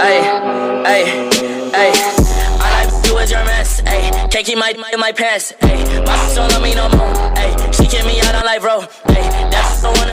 Ay, ay, ay. All I do is your mess. Ay, can't keep my my, my pants. Ay, my soul on me no more. Ay, she kick me out on life, bro.